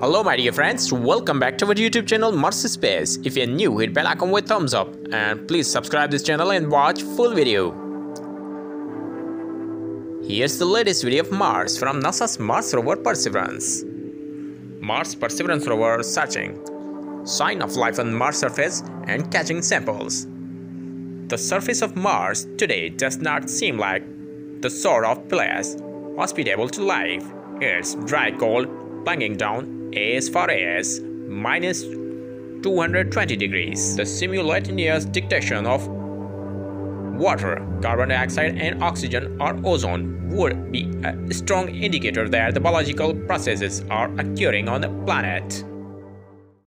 Hello my dear friends, welcome back to our YouTube channel Mars Space. If you're new, hit bell icon with thumbs up and please subscribe this channel and watch full video. Here's the latest video of Mars from NASA's Mars rover Perseverance. Mars Perseverance rover searching sign of life on Mars surface and catching samples. The surface of Mars today does not seem like the sort of place hospitable to life. It's dry cold, plunging down as far as minus 220 degrees. The simultaneous detection of water, carbon dioxide and oxygen or ozone would be a strong indicator that the biological processes are occurring on the planet.